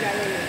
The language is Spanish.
Ya lo